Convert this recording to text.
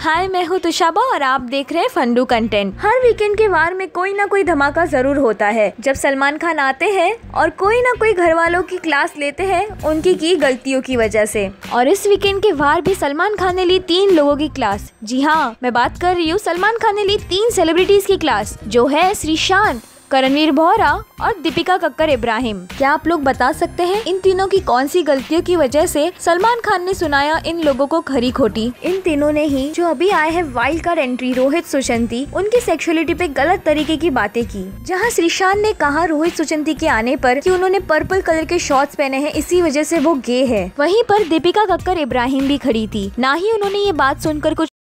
हाय, मैं हूँ तुषाबा और आप देख रहे हैं फंडू कंटेंट हर वीकेंड के वार में कोई ना कोई धमाका ज़रूर होता है। जब सलमान खान आते हैं और कोई ना कोई घर वालों की क्लास लेते हैं उनकी की गलतियों की वजह से। और इस वीकेंड के वार भी सलमान खान ने ली तीन लोगों की क्लास जी हाँ मैं बात कर रही हूँ, सलमान खान ने ली तीन सेलिब्रिटीज की क्लास जो है श्रीशांत करणवीर बोहरा और दीपिका कक्कर इब्राहिम। क्या आप लोग बता सकते हैं इन तीनों की कौन सी गलतियों की वजह से सलमान खान ने सुनाया इन लोगों को खरी खोटी? इन तीनों ने ही जो अभी आए हैं wild card entry Rohit Suchanti उनकी सेक्सुअलिटी पे गलत तरीके की बातें की। जहाँ श्रीशांत ने कहा रोहित सुशंती के आने पर कि उन्होंने पर्पल कलर के शॉर्ट्स पहने हैं इसी वजह से वो गे है। वहीं पर दीपिका कक्कर इब्राहिम भी खड़ी थी। ना ही उन्होंने ये बात सुनकर कुछ